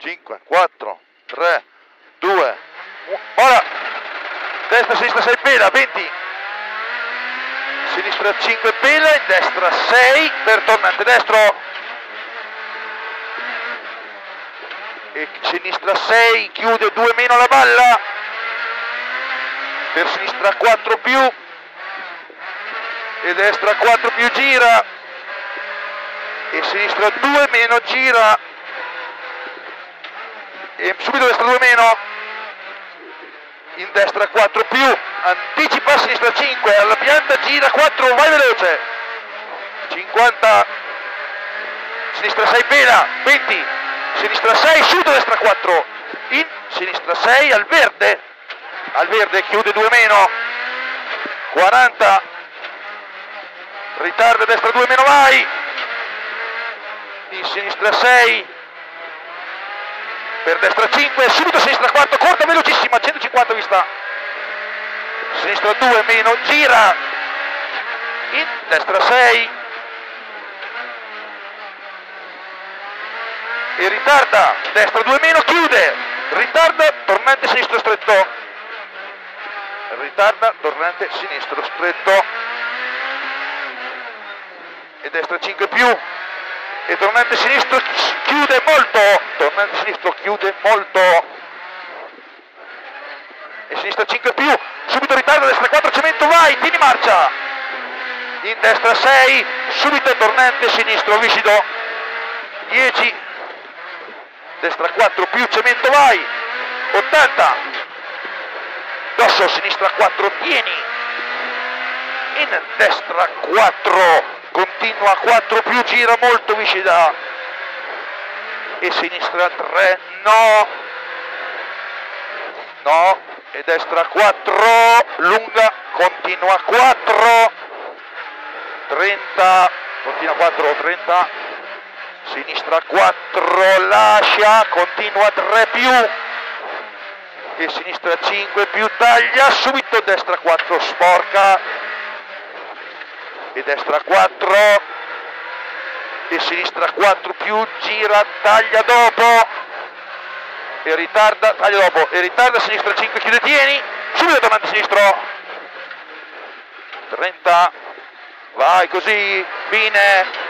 5, 4, 3, 2, 1, ora, destra, sinistra 6 pela, 20, sinistra 5 pela, in destra 6 per tornante destro, e sinistra 6, chiude 2 meno la balla, per sinistra 4 più, e destra 4 più gira, e sinistra 2 meno gira, e subito destra 2 meno, in destra 4 più, anticipa sinistra 5, alla pianta gira 4, vai veloce, 50, sinistra 6 pena, 20, sinistra 6, subito destra 4, in sinistra 6 al verde, al verde chiude 2 meno, 40, ritarda destra 2 meno vai, in sinistra 6, per destra 5, subito sinistra 4, corta velocissima, 150 vista, sinistra 2 meno, gira, in destra 6, e ritarda, destra 2 meno, chiude, ritarda, tornante sinistro stretto, ritarda, tornante sinistro stretto, e destra 5 più, e tornante sinistro tornante sinistro chiude molto, e sinistra 5 più, subito ritardo, destra 4 cemento, vai, tieni marcia, in destra 6, subito tornante sinistro viscido, 10, destra 4 più cemento, vai, 80, dosso sinistra 4, tieni, in destra 4, continua 4 più, gira molto vicina e sinistra 3, no, no, e destra 4, lunga, continua 4, 30, continua 4, 30, sinistra 4, lascia, continua 3 più, e sinistra 5 più, taglia, subito destra 4, sporca, e destra 4 e sinistra 4 più gira taglia dopo. E ritarda taglia dopo e ritarda sinistra 5 chiude tieni. Subito davanti sinistro. 30 vai così fine